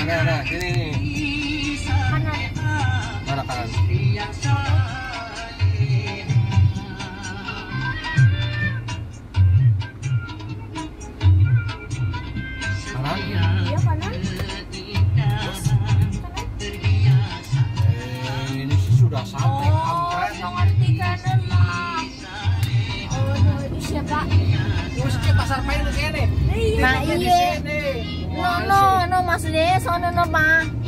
Nah, nah, sini nih. Kanan. Mana kanan? Kanan? Iya kanan. Eh, ini sih sudah sampai Oh, kampret. ngerti kanan. Oh, no, siapa? Mesti pasar main di sini. Nah, iya. Sini. No, no, no, maksudnya